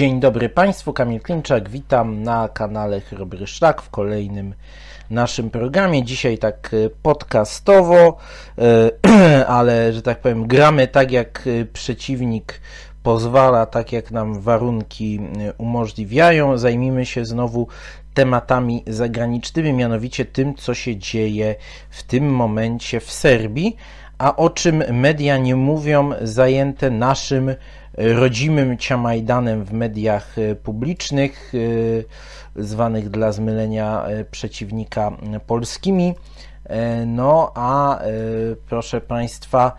Dzień dobry Państwu, Kamil Klinczak, witam na kanale Chrobry Szlak w kolejnym naszym programie. Dzisiaj tak e, podcastowo, e, ale że tak powiem, gramy tak jak e, przeciwnik pozwala, tak jak nam warunki umożliwiają. Zajmijmy się znowu tematami zagranicznymi, mianowicie tym, co się dzieje w tym momencie w Serbii, a o czym media nie mówią, zajęte naszym rodzimym ciamajdanem w mediach e, publicznych, e, zwanych dla zmylenia e, przeciwnika polskimi. No a proszę Państwa,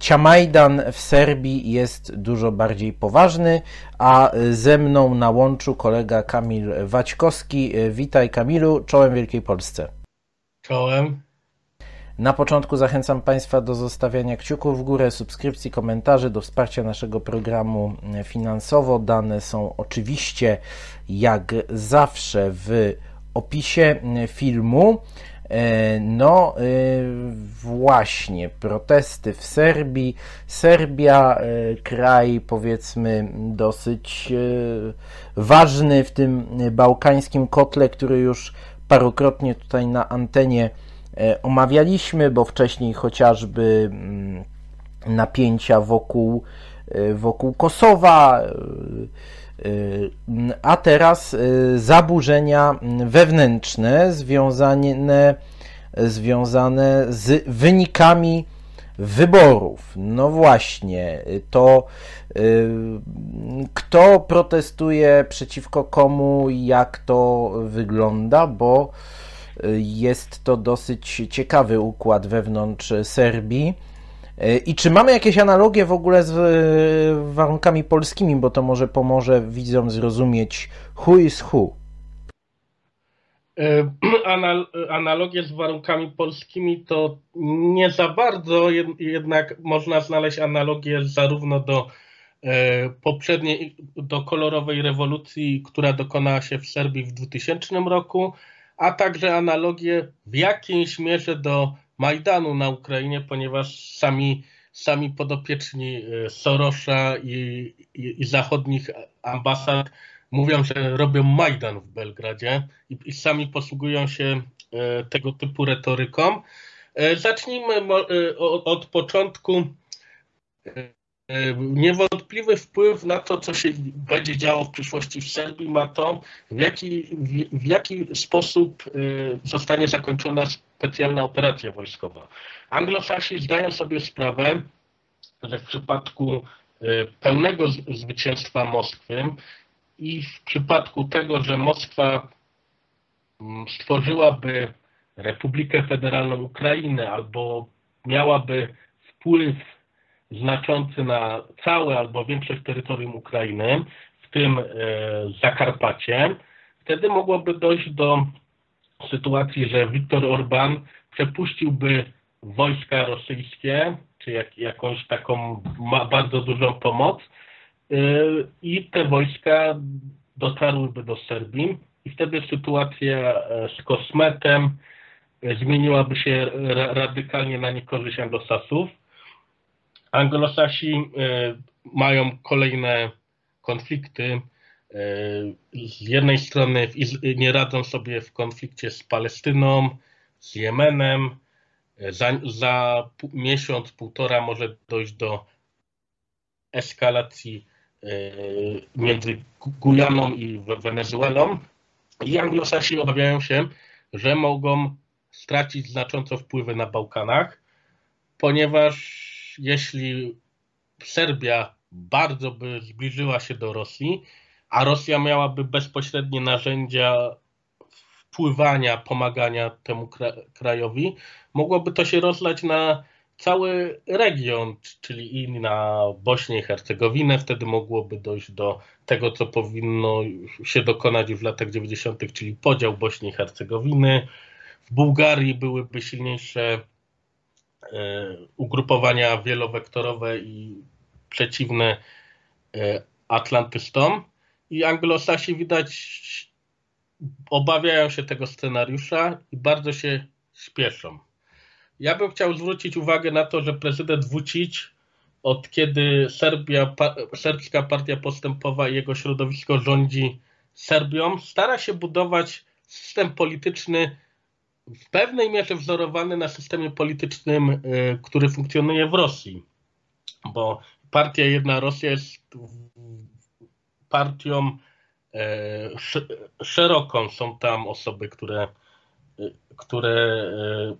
Ciamajdan w Serbii jest dużo bardziej poważny, a ze mną na łączu kolega Kamil Waćkowski. Witaj Kamilu, czołem Wielkiej Polsce. Czołem. Na początku zachęcam Państwa do zostawiania kciuków w górę, subskrypcji, komentarzy, do wsparcia naszego programu finansowo. Dane są oczywiście, jak zawsze, w opisie filmu. E, no, e, właśnie, protesty w Serbii. Serbia, e, kraj powiedzmy dosyć ważny w tym bałkańskim kotle, który już parokrotnie tutaj na antenie E, omawialiśmy, bo wcześniej chociażby mm, napięcia wokół, e, wokół Kosowa, e, a teraz zaburzenia wewnętrzne związane, związane z wynikami wyborów. No właśnie, to kto protestuje przeciwko komu, jak to wygląda, bo jest to dosyć ciekawy układ wewnątrz Serbii. I czy mamy jakieś analogie w ogóle z e, warunkami polskimi, bo to może pomoże widzom zrozumieć who is who? E, analogie z warunkami polskimi to nie za bardzo, jednak można znaleźć analogie zarówno do e, poprzedniej, do kolorowej rewolucji, która dokonała się w Serbii w 2000 roku, a także analogie w jakiejś mierze do Majdanu na Ukrainie, ponieważ sami, sami podopieczni e, Sorosza i, i, i zachodnich ambasad mówią, że robią Majdan w Belgradzie i, i sami posługują się e, tego typu retoryką. E, zacznijmy od początku. E, niewątpliwy wpływ na to, co się będzie działo w przyszłości w Serbii, ma to, w jaki, w, jaki sposób e, zostanie zakończona specjalna operacja wojskowa. Anglosasi zdają sobie sprawę, że w przypadku e, pełnego zwycięstwa Moskwy i w przypadku tego, że Moskwa mm, stworzyłaby Republikę Federalną Ukrainy albo miałaby wpływ znaczący na całe albo większość terytorium Ukrainy, w tym e, Zakarpacie, wtedy mogłoby dojść do sytuacji, że Viktor Orban przepuściłby wojska rosyjskie, czy jak, jakąś taką bardzo dużą pomoc e, i te wojska dotarłyby do Serbii. I wtedy sytuacja e, z kosmetem zmieniłaby się radykalnie na niekorzyść anglosasów Anglosasi e, mają kolejne konflikty. E, z jednej strony nie radzą sobie w konflikcie z Palestyną, z Jemenem. E, za, za miesiąc, półtora może dojść do eskalacji między Gujaną i Wenezuelą. I Anglosasi obawiają się, że mogą stracić znacząco wpływy na Bałkanach, ponieważ jeśli Serbia bardzo by zbliżyła się do Rosji, a Rosja miałaby bezpośrednie narzędzia wpływania, pomagania temu krajowi, mogłoby to się rozlać na cały region, czyli i na Bośnię i Hercegowinę. Wtedy mogłoby dojść do tego, co powinno się dokonać już w latach 90., czyli podział Bośni i Hercegowiny. W Bułgarii byłyby silniejsze ugrupowania wielowektorowe i przeciwne e, atlantystom. I anglosasi widać obawiają się tego scenariusza i bardzo się śpieszą. Ja bym chciał zwrócić uwagę na to, że prezydent Vucic od kiedy Serbia, serbska partia postępowa i jego środowisko rządzi Serbią, stara się budować system polityczny w pewnej mierze wzorowany na systemie politycznym, y, który funkcjonuje w Rosji. Bo partia Jedna Rosja jest partią e, szeroką. Są tam osoby, które, y, które e,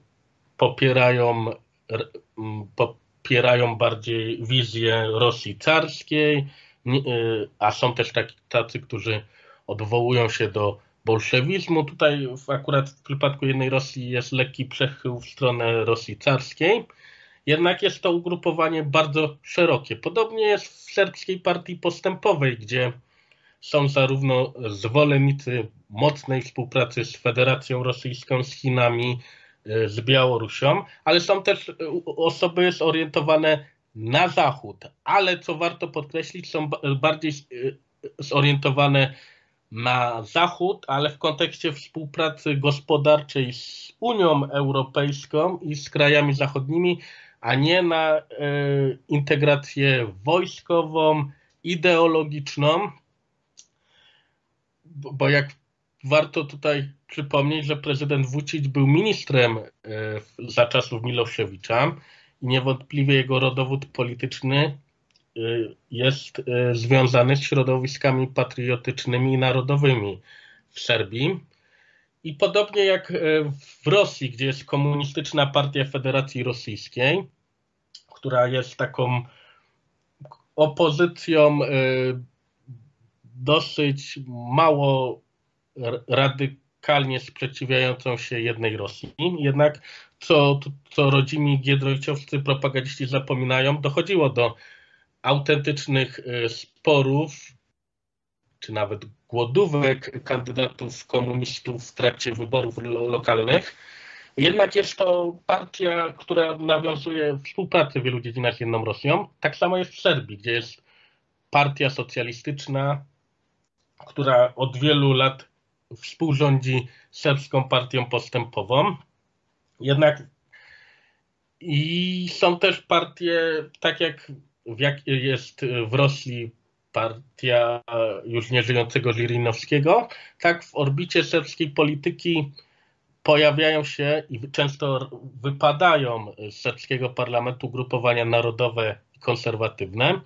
popierają, popierają bardziej wizję Rosji carskiej, y, a są też tacy, którzy odwołują się do bolszewizmu. Tutaj akurat w przypadku jednej Rosji jest lekki przechył w stronę Rosji carskiej. Jednak jest to ugrupowanie bardzo szerokie. Podobnie jest w serbskiej partii postępowej, gdzie są zarówno zwolennicy mocnej współpracy z Federacją Rosyjską, z Chinami, e, z Białorusią, ale są też e, osoby zorientowane na zachód, ale co warto podkreślić, są bardziej e, zorientowane na Zachód, ale w kontekście współpracy gospodarczej z Unią Europejską i z krajami zachodnimi, a nie na e, integrację wojskową, ideologiczną, bo jak warto tutaj przypomnieć, że prezydent Vucic był ministrem e, za czasów Miloszewicza i niewątpliwie jego rodowód polityczny jest y, związany z środowiskami patriotycznymi i narodowymi w Serbii. I podobnie jak y, w Rosji, gdzie jest komunistyczna partia Federacji Rosyjskiej, która jest taką opozycją dosyć mało radykalnie sprzeciwiającą się jednej Rosji. Jednak co, co rodzimi giedroyciowscy propagandziści zapominają, dochodziło do autentycznych e, sporów, czy nawet głodówek kandydatów komunistów w trakcie wyborów lokalnych. Jednak jest to partia, która nawiązuje współpracę w wielu dziedzinach z jedną Rosją. Tak samo jest w Serbii, gdzie jest partia socjalistyczna, która od wielu lat współrządzi serbską partią postępową. Jednak i są też partie, tak jak w jak jest w Rosji partia już nieżyjącego Żirinowskiego, tak w orbicie serbskiej polityki pojawiają się i często wypadają z serbskiego parlamentu grupowania narodowe i konserwatywne.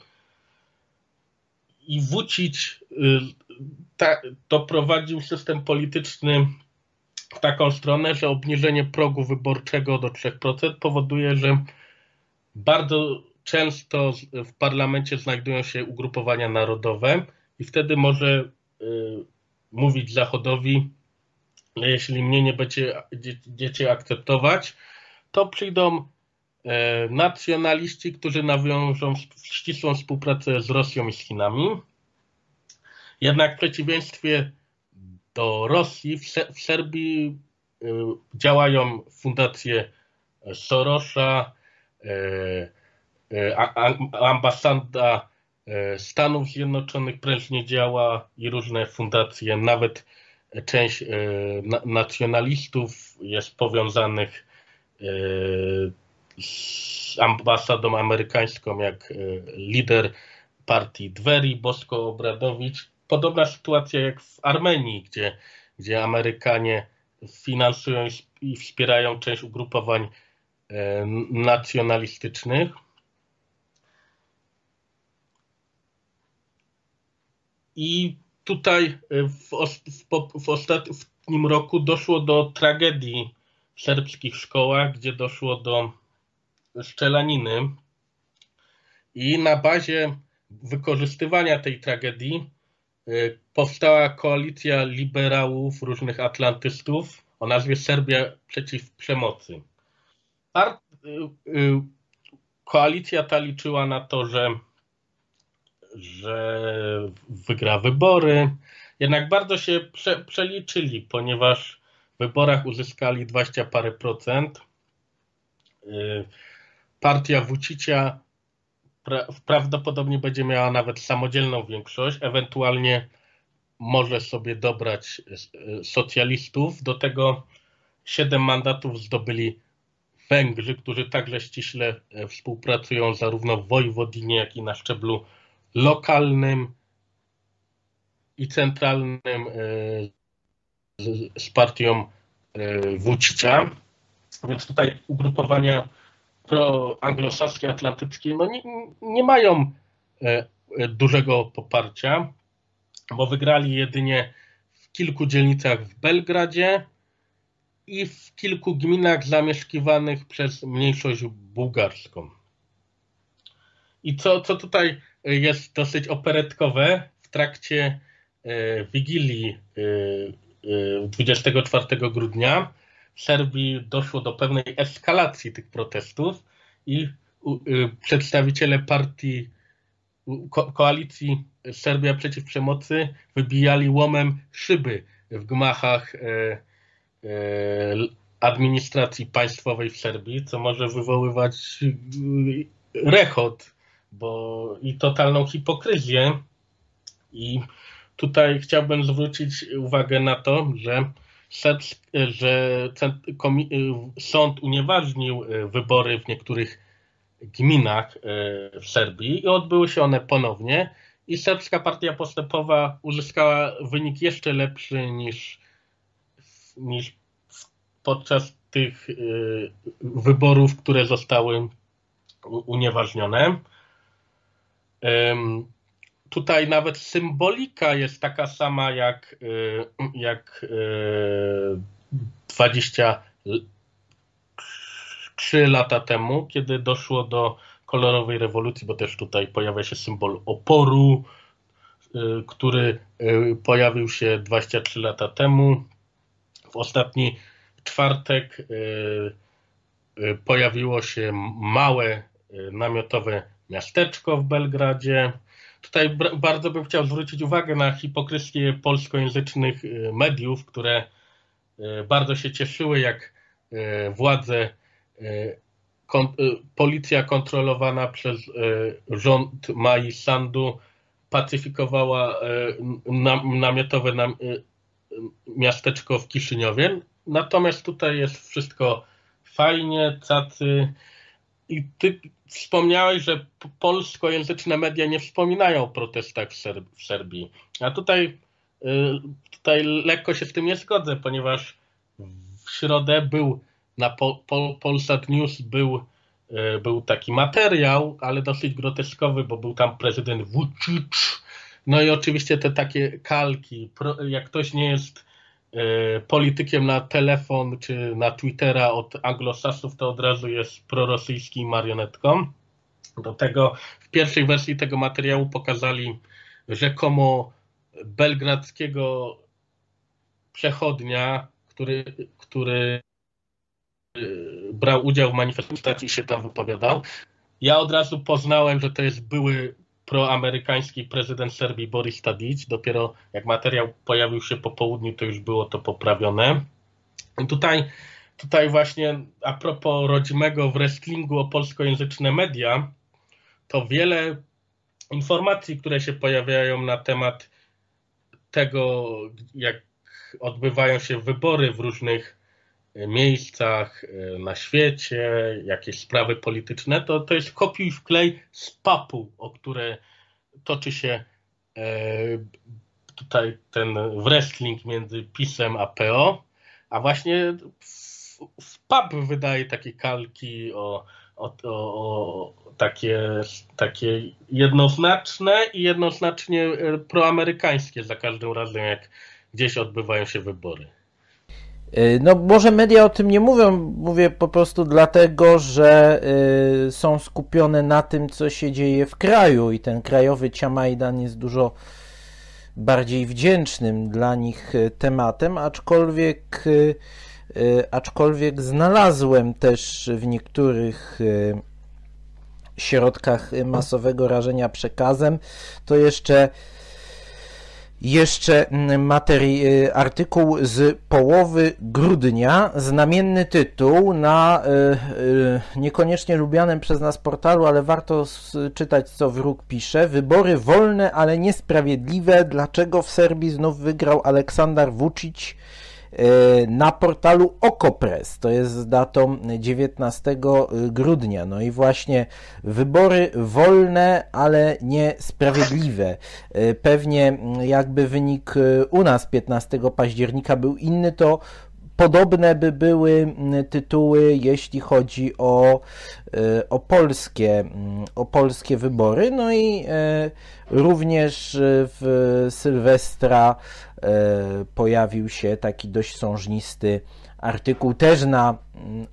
I Vucic y, ta, doprowadził system polityczny w taką stronę, że obniżenie progu wyborczego do 3% powoduje, że bardzo często w parlamencie znajdują się ugrupowania narodowe i wtedy może y, mówić Zachodowi, jeśli mnie nie będziecie, akceptować, to przyjdą e, nacjonaliści, którzy nawiążą ścisłą współpracę z Rosją i z Chinami. Jednak w przeciwieństwie do Rosji, w Serbii y, działają fundacje Sorosza, ambasada e, Stanów Zjednoczonych prężnie działa i różne fundacje, nawet część e, nacjonalistów jest powiązanych z ambasadą amerykańską, jak lider partii Dweri, Bosko Obradowicz. Podobna sytuacja jak w Armenii, gdzie, gdzie Amerykanie finansują i wspierają część ugrupowań nacjonalistycznych. I tutaj e, w, w, w ostatnim roku doszło do tragedii w serbskich szkołach, gdzie doszło do szczelaniny. I na bazie wykorzystywania tej tragedii e, powstała koalicja liberałów, różnych atlantystów o nazwie Serbia przeciw przemocy. E, koalicja ta liczyła na to, że że wygra wybory. Jednak bardzo się prze, przeliczyli, ponieważ w wyborach uzyskali 20 parę procent. Y, partia Wucicia pra, prawdopodobnie będzie miała nawet samodzielną większość, ewentualnie może sobie dobrać y, socjalistów. Do tego 7 mandatów zdobyli Węgrzy, którzy także ściśle współpracują zarówno w Wojwodinie, jak i na szczeblu lokalnym i centralnym z partią Wucicia. Więc tutaj ugrupowania proanglosaskie, atlantyckie no nie, nie mają dużego poparcia, bo wygrali jedynie w kilku dzielnicach w Belgradzie i w kilku gminach zamieszkiwanych przez mniejszość bułgarską. I co, co tutaj jest dosyć operetkowe, w trakcie e, Wigilii 24 e, e, grudnia. W Serbii doszło do pewnej eskalacji tych protestów i przedstawiciele partii ko koalicji Serbia przeciw przemocy wybijali łomem szyby w gmachach administracji państwowej w Serbii, co może wywoływać rechot bo, i totalną hipokryzję. I tutaj chciałbym zwrócić uwagę na to, że, że sąd unieważnił wybory w niektórych gminach e, w Serbii i odbyły się one ponownie i serbska partia postępowa uzyskała wynik jeszcze lepszy niż, niż podczas tych wyborów, które zostały unieważnione. Tutaj nawet symbolika jest taka sama jak, e, jak 20 trzy lata temu, kiedy doszło do kolorowej rewolucji, bo też tutaj pojawia się symbol oporu, y, który y, pojawił się 23 lata temu. W ostatni czwartek y, pojawiło się małe namiotowe miasteczko w Belgradzie. Tutaj bardzo bym chciał zwrócić uwagę na hipokryzję polskojęzycznych mediów, które bardzo się cieszyły, jak władze E, kon, e, policja kontrolowana przez rząd Mai Sandu pacyfikowała namiotowe miasteczko w Kiszyniowie. Natomiast tutaj jest wszystko fajnie, cacy. I ty wspomniałeś, że polskojęzyczne media nie wspominają o protestach w, Serbii. A tutaj, tutaj lekko się z tym nie zgodzę, ponieważ w środę był na Pol, Pol, Polsat News był, e, był taki materiał, ale dosyć groteskowy, bo był tam prezydent Vucic, no i oczywiście te takie kalki. Jak ktoś nie jest politykiem na telefon czy na Twittera od anglosasów, to od razu jest prorosyjski marionetką. Do tego w pierwszej wersji tego materiału pokazali rzekomo belgradzkiego przechodnia, który, który brał udział w manifestacji i się tam wypowiadał. Ja od razu poznałem, że to jest były proamerykański prezydent Serbii Boris Tadic. Dopiero jak materiał pojawił się po południu, to już było to poprawione. I tutaj, tutaj właśnie a propos rodzimego w wrestlingu o polskojęzyczne media, to wiele informacji, które się pojawiają na temat tego, jak odbywają się wybory w różnych miejscach e, na świecie, jakieś sprawy polityczne, to, to jest kopiuj wklej z papu, o które toczy się e, tutaj ten wrestling między PiSem a PO, a właśnie w PAP wydaje takie kalki o, o, o, takie, takie jednoznaczne i jednoznacznie e, proamerykańskie za każdym razem, jak gdzieś odbywają się wybory. Y, no, może media o tym nie mówią, mówię po prostu dlatego, że y, są skupione na tym, co się dzieje w kraju i ten krajowy Ciamajdan jest dużo bardziej wdzięcznym dla nich y, tematem, aczkolwiek, aczkolwiek znalazłem też w niektórych środkach masowego rażenia przekazem. To jeszcze jeszcze mm, y, artykuł z połowy grudnia, znamienny tytuł na y, y, niekoniecznie lubianym przez nas portalu, ale warto czytać co wróg pisze. Wybory wolne, ale niesprawiedliwe. Dlaczego w Serbii znów wygrał Aleksander Vucic? Na portalu Okopres. To jest z datą 19 grudnia. No i właśnie wybory wolne, ale niesprawiedliwe. Pewnie jakby wynik u nas 15 października był inny, to Podobne by były tytuły, jeśli chodzi o, e, o, polskie, o polskie wybory. No i e, również w Sylwestra e, pojawił się taki dość sążnisty artykuł też na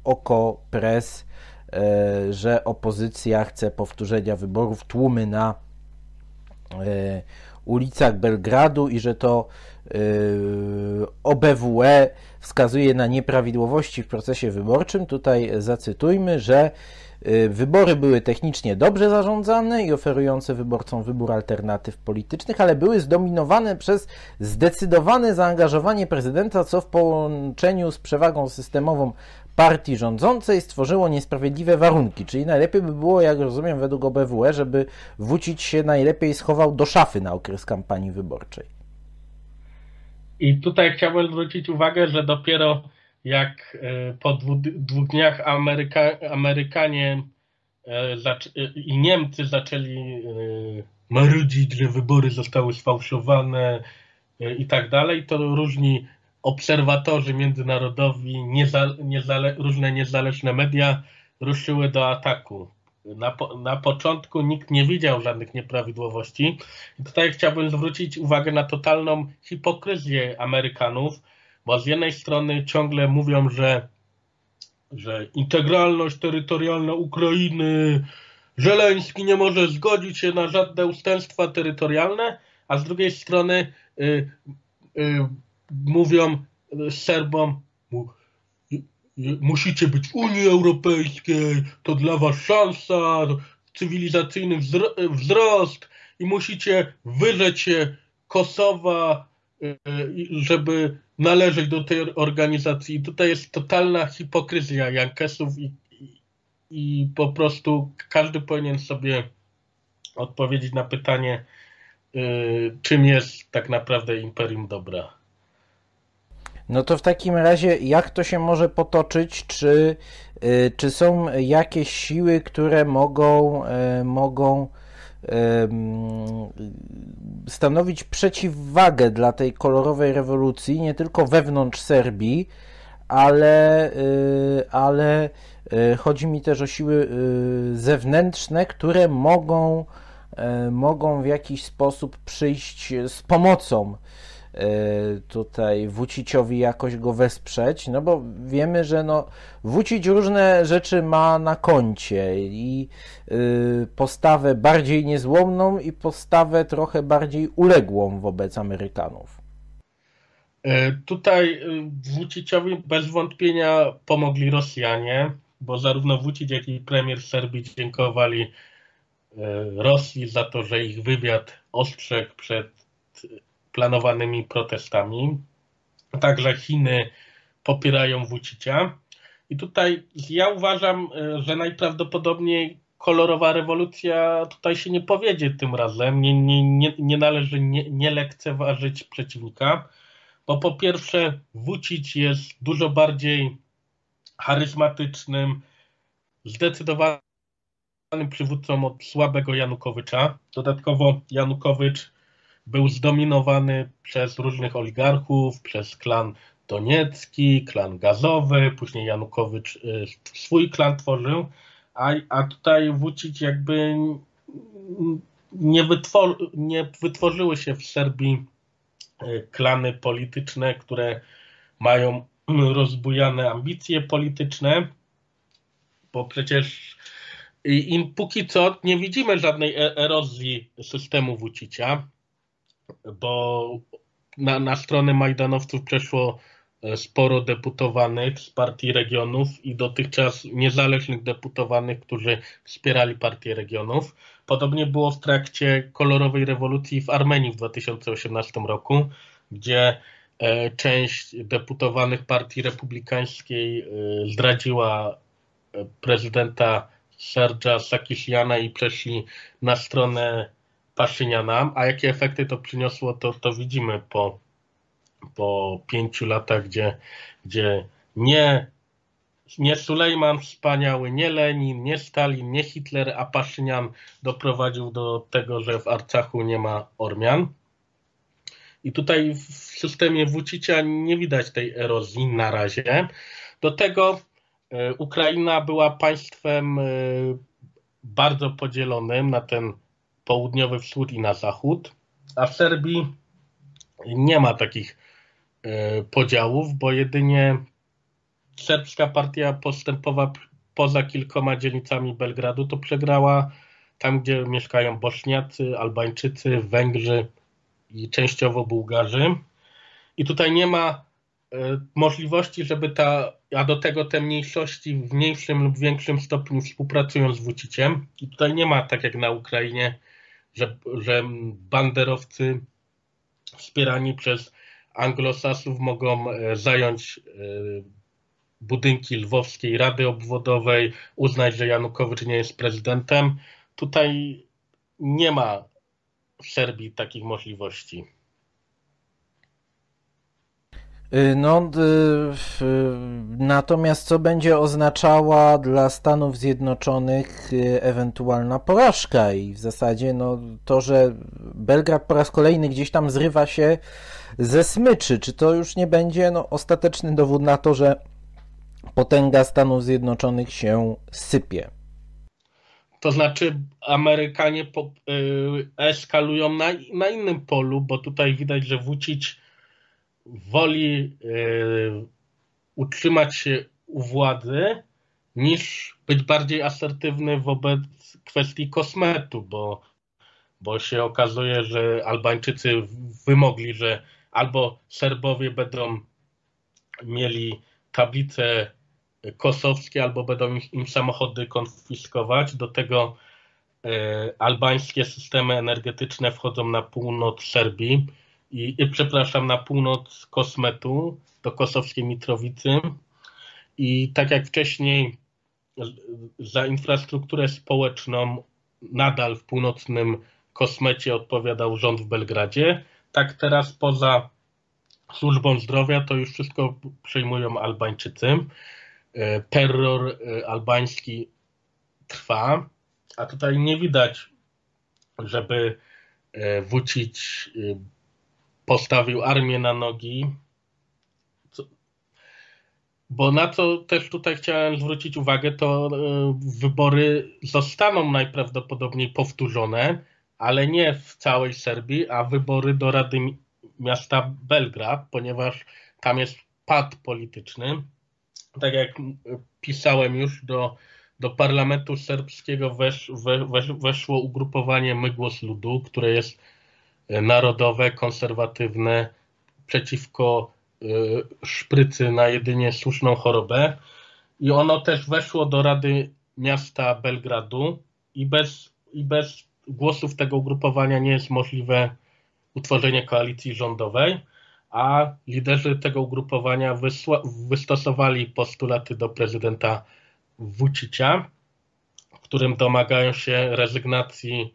Oko Press, że opozycja chce powtórzenia wyborów, tłumy na ulicach Belgradu i że to OBWE wskazuje na nieprawidłowości w procesie wyborczym. Tutaj zacytujmy, że y, wybory były technicznie dobrze zarządzane i oferujące wyborcom wybór alternatyw politycznych, ale były zdominowane przez zdecydowane zaangażowanie prezydenta, co w połączeniu z przewagą systemową partii rządzącej stworzyło niesprawiedliwe warunki. Czyli najlepiej by było, jak rozumiem, według OBWE, żeby Wójcik się najlepiej schował do szafy na okres kampanii wyborczej. I tutaj chciałbym zwrócić uwagę, że dopiero jak e, po dwóch, dwóch dniach Ameryka, Amerykanie e, i Niemcy zaczęli e, marudzić, że wybory zostały sfałszowane i tak dalej, to różni obserwatorzy międzynarodowi, niezale, różne niezależne media ruszyły do ataku na, na początku nikt nie widział żadnych nieprawidłowości. I tutaj chciałbym zwrócić uwagę na totalną hipokryzję Amerykanów, bo z jednej strony ciągle mówią, że, że integralność terytorialna Ukrainy, Żeleński nie może zgodzić się na żadne ustępstwa terytorialne, a z drugiej strony y, y, mówią Serbom, musicie być w Unii Europejskiej, to dla was szansa, cywilizacyjny wzrost i musicie wyrzec się Kosowa, e, żeby należeć do tej organizacji. Tutaj jest totalna hipokryzja Jankesów i, i, po prostu każdy powinien sobie odpowiedzieć na pytanie, e, czym jest tak naprawdę Imperium Dobra. No to w takim razie, jak to się może potoczyć? Czy, y, czy są jakieś siły, które mogą, y, mogą stanowić przeciwwagę dla tej kolorowej rewolucji, nie tylko wewnątrz Serbii, ale, y, ale chodzi mi też o siły zewnętrzne, które mogą, mogą w jakiś sposób przyjść z pomocą tutaj Wuciciowi jakoś go wesprzeć, no bo wiemy, że no Wucić różne rzeczy ma na koncie i y, postawę bardziej niezłomną i postawę trochę bardziej uległą wobec Amerykanów. E, tutaj y, Wuciciowi bez wątpienia pomogli Rosjanie, bo zarówno Wucic, jak i premier Serbii dziękowali e, Rosji za to, że ich wywiad ostrzegł przed planowanymi protestami. Także Chiny popierają Wucicia. I tutaj ja uważam, e, że najprawdopodobniej kolorowa rewolucja tutaj się nie powiedzie tym razem. Nie, nie, nie, nie należy nie, nie lekceważyć przeciwnika, bo po pierwsze Wucic jest dużo bardziej charyzmatycznym, zdecydowanym przywódcą od słabego Janukowycza. Dodatkowo Janukowycz był zdominowany przez różnych oligarchów, przez klan Doniecki, klan gazowy, później Janukowycz y, swój klan tworzył, a, a tutaj Wucic jakby nie, wytwor nie wytworzyły się w Serbii y, klany polityczne, które mają rozbujane ambicje polityczne, bo przecież i, póki co nie widzimy żadnej e-, erozji systemu Wucicia bo na, na stronę Majdanowców przeszło e, sporo deputowanych z partii regionów i dotychczas niezależnych deputowanych, którzy wspierali partię regionów. Podobnie było w trakcie kolorowej rewolucji w Armenii w 2018 roku, gdzie e, część deputowanych partii republikańskiej e, zdradziła prezydenta Sergea Sakisiana i przeszli na stronę Paszyniana, a jakie efekty to przyniosło, to, to widzimy po, po pięciu latach, gdzie, gdzie nie, nie Sulejman wspaniały, nie Lenin, nie Stalin, nie Hitler, a Paszynian doprowadził do tego, że w Arcachu nie ma Ormian. I tutaj w systemie Wucicia nie widać tej erozji na razie. Do tego e, Ukraina była państwem e, bardzo podzielonym na ten południowy wschód i na zachód, a w Serbii nie ma takich e, podziałów, bo jedynie serbska partia postępowa poza kilkoma dzielnicami Belgradu to przegrała tam, gdzie mieszkają Bośniacy, Albańczycy, Węgrzy i częściowo Bułgarzy. I tutaj nie ma e, możliwości, żeby ta, a do tego te mniejszości w mniejszym lub większym stopniu współpracują z Wuciciem. I tutaj nie ma, tak jak na Ukrainie, że, że banderowcy wspierani przez anglosasów mogą e, zająć e, budynki Lwowskiej Rady Obwodowej, uznać, że Janukowicz nie jest prezydentem. Tutaj nie ma w Serbii takich możliwości. Y, no, y, natomiast co będzie oznaczała dla Stanów Zjednoczonych y, ewentualna porażka i w zasadzie no, to, że Belgrad po raz kolejny gdzieś tam zrywa się ze smyczy, czy to już nie będzie no, ostateczny dowód na to, że potęga Stanów Zjednoczonych się sypie? To znaczy Amerykanie po, y, eskalują na, na innym polu, bo tutaj widać, że Wucić woli y, utrzymać się u władzy niż być bardziej asertywny wobec kwestii kosmetu, bo, bo się okazuje, że Albańczycy wymogli, że albo Serbowie będą mieli tablice kosowskie, albo będą im samochody konfiskować. Do tego e, albańskie systemy energetyczne wchodzą na północ Serbii i, przepraszam, na północ Kosmetu, do kosowskiej Mitrowicy. I tak jak wcześniej za infrastrukturę społeczną nadal w północnym Kosmecie odpowiadał rząd w Belgradzie, tak teraz poza służbą zdrowia to już wszystko przejmują Albańczycy. E, terror e, albański trwa, a tutaj nie widać, żeby e, Vucic postawił armię na nogi. Bo na co też tutaj chciałem zwrócić uwagę, to wybory zostaną najprawdopodobniej powtórzone, ale nie w całej Serbii, a wybory do Rady Miasta Belgrad, ponieważ tam jest pad polityczny tak jak pisałem już, do, do parlamentu serbskiego wesz, wesz, weszło ugrupowanie My Głos Ludu, które jest e, narodowe, konserwatywne, przeciwko y, szprycy na jedynie słuszną chorobę. I ono też weszło do Rady Miasta Belgradu i bez, i bez głosów tego ugrupowania nie jest możliwe utworzenie koalicji rządowej a liderzy tego ugrupowania wystosowali postulaty do prezydenta Vucicia, w którym domagają się rezygnacji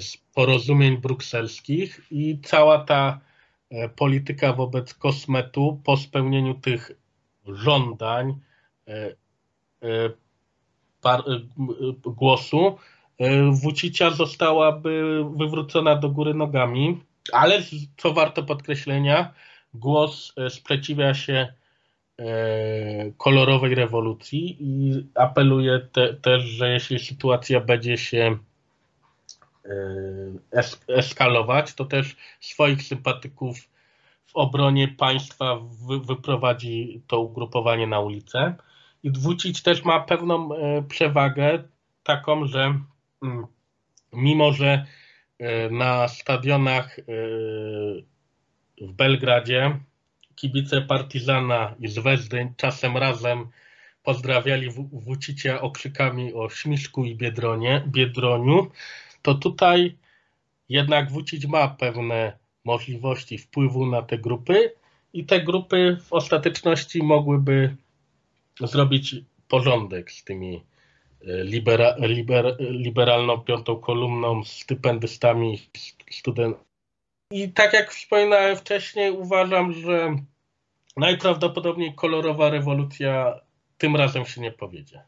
z porozumień brukselskich i cała ta e, polityka wobec kosmetu po spełnieniu tych żądań e, głosu Vucicia zostałaby wywrócona do góry nogami ale co warto podkreślenia, głos e, sprzeciwia się e, kolorowej rewolucji i apeluje te, też, że jeśli sytuacja będzie się e, eskalować, to też swoich sympatyków w obronie państwa wy, wyprowadzi to ugrupowanie na ulicę. I Dwucic też ma pewną przewagę taką, że mm, mimo, że E, na stadionach e, w Belgradzie kibice Partizana i Zvezdy czasem razem pozdrawiali Wucicia okrzykami o Śmiszku i Biedronie, Biedroniu, to tutaj jednak Wucic ma pewne możliwości wpływu na te grupy i te grupy w ostateczności mogłyby zrobić porządek z tymi libera, liber, liberalną piątą kolumną, stypendystami, student, I tak jak wspominałem wcześniej, uważam, że najprawdopodobniej kolorowa rewolucja tym razem się nie powiedzie.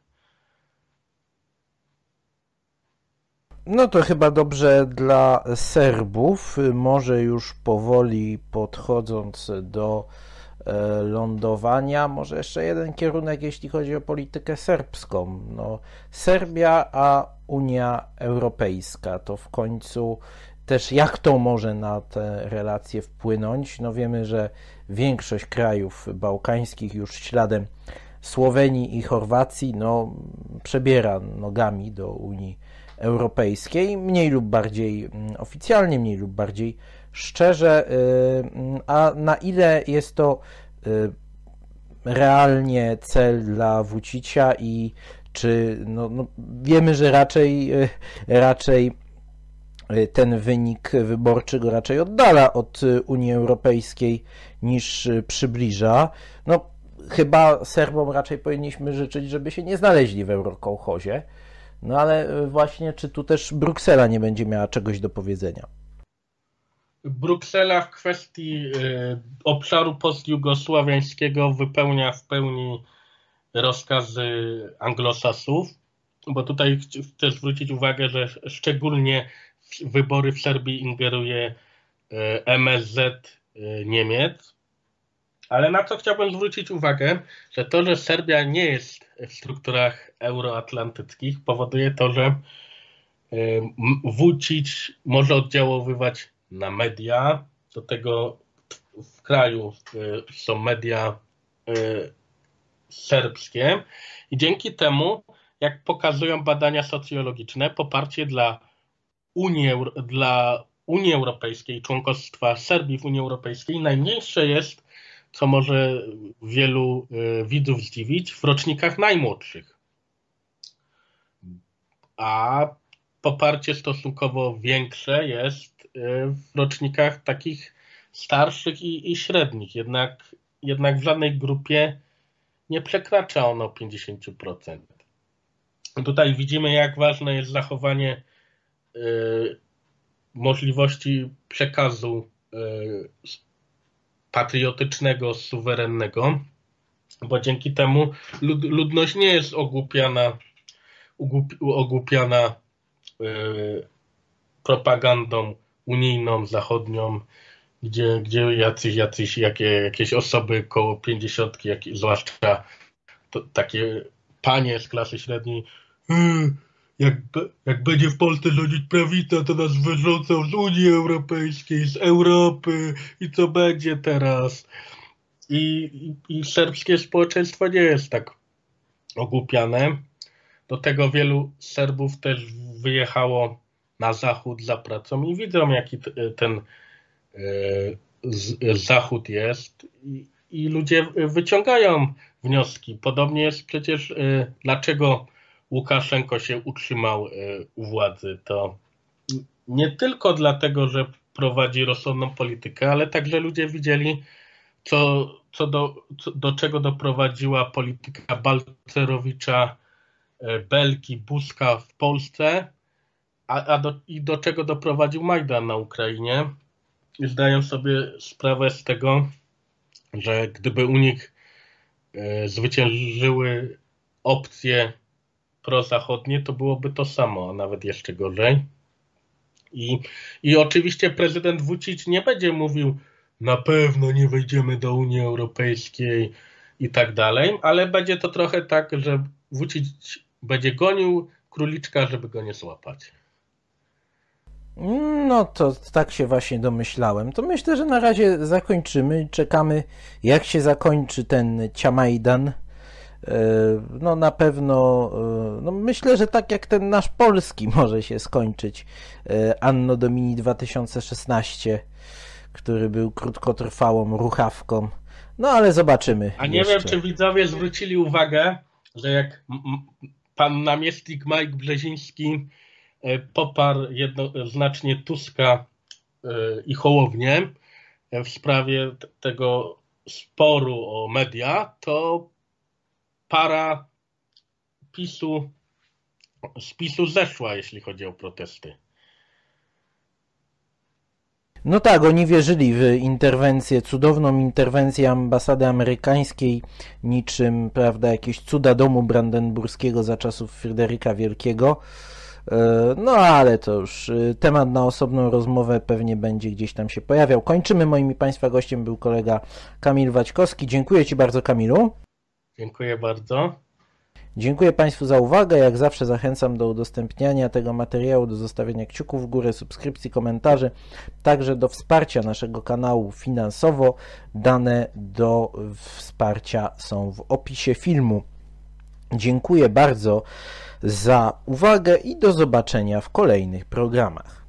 No to chyba dobrze dla Serbów. Może już powoli podchodząc do e, lądowania, może jeszcze jeden kierunek, jeśli chodzi o politykę serbską. No, Serbia a Unia Europejska to w końcu też jak to może na te relacje wpłynąć? No wiemy, że większość krajów bałkańskich już śladem Słowenii i Chorwacji no, przebiera nogami do Unii Europejskiej, mniej lub bardziej mm, oficjalnie, mniej lub bardziej szczerze, y, mm, a na ile jest to y, realnie cel dla Wucicia i czy no, no wiemy, że raczej, y, raczej ten wynik wyborczy go raczej oddala od Unii Europejskiej niż przybliża. No, chyba Serbom raczej powinniśmy życzyć, żeby się nie znaleźli w Eurokołchozie. No ale właśnie, czy tu też Bruksela nie będzie miała czegoś do powiedzenia? Bruksela w kwestii y, obszaru postjugosławiańskiego wypełnia w pełni rozkazy anglosasów, bo tutaj chcę zwrócić uwagę, że szczególnie wybory w Serbii ingeruje y, MSZ Niemiec, ale na co chciałbym zwrócić uwagę, że to, że Serbia nie jest w strukturach euroatlantyckich powoduje to, że Vucic może oddziaływać na media. Do tego w kraju e, są media e, serbskie i dzięki temu, jak pokazują badania socjologiczne, poparcie dla Unii, dla Unii Europejskiej, członkostwa Serbii w Unii Europejskiej najmniejsze jest co może wielu e, widzów zdziwić, w rocznikach najmłodszych. A poparcie stosunkowo większe jest e, w rocznikach takich starszych i, i średnich. Jednak, jednak w żadnej grupie nie przekracza ono 50%. Tutaj widzimy, jak ważne jest zachowanie y, możliwości przekazu y, patriotycznego, suwerennego, bo dzięki temu lud, ludność nie jest ogłupiana, ogłupiana yy, propagandą unijną, zachodnią, gdzie, gdzie jacyś, jacyś jakie, jakieś osoby koło pięćdziesiątki, zwłaszcza to, takie panie z klasy średniej, yy, jak, jak będzie w Polsce rządzić prawica, to nas wyrzucą z Unii Europejskiej, z Europy i co będzie teraz. I, i, i serbskie społeczeństwo nie jest tak ogłupiane. Do tego wielu Serbów też wyjechało na zachód za pracą i widzą, jaki ten e, zachód jest. I, I ludzie wyciągają wnioski. Podobnie jest przecież, e, dlaczego Łukaszenko się utrzymał e, u władzy, to nie tylko dlatego, że prowadzi rozsądną politykę, ale także ludzie widzieli, co, co do, co, do czego doprowadziła polityka Balcerowicza, e, Belki, Buzka w Polsce, a, a do, i do czego doprowadził Majdan na Ukrainie. Zdają sobie sprawę z tego, że gdyby u nich e, zwyciężyły opcje prozachodnie, to byłoby to samo, a nawet jeszcze gorzej. I, I oczywiście prezydent Vucic nie będzie mówił, na pewno nie wejdziemy do Unii Europejskiej i tak dalej, ale będzie to trochę tak, że Vucic będzie gonił króliczka, żeby go nie złapać. No to tak się właśnie domyślałem. To myślę, że na razie zakończymy. Czekamy, jak się zakończy ten Ciamajdan no na pewno, e, no myślę, że tak jak ten nasz polski może się skończyć e, Anno Domini 2016, który był krótkotrwałą ruchawką. No ale zobaczymy. A nie jeszcze. wiem, czy widzowie zwrócili uwagę, że jak pan namiestnik Mike Brzeziński poparł jednoznacznie Tuska i Hołownię w sprawie tego sporu o media, to para PiSu, z PiSu zeszła, jeśli chodzi o protesty. No tak, oni wierzyli w interwencję, cudowną interwencję ambasady amerykańskiej, niczym, prawda, jakieś cuda domu brandenburskiego za czasów Fryderyka Wielkiego. E, no ale to już e, temat na osobną rozmowę pewnie będzie gdzieś tam się pojawiał. Kończymy. Moim i Państwa gościem był kolega Kamil Waćkowski. Dziękuję Ci bardzo, Kamilu. Dziękuję bardzo. Dziękuję Państwu za uwagę. Jak zawsze zachęcam do udostępniania tego materiału, do zostawienia kciuków w górę, subskrypcji, komentarzy, także do wsparcia naszego kanału finansowo. Dane do wsparcia są w opisie filmu. Dziękuję bardzo za uwagę i do zobaczenia w kolejnych programach.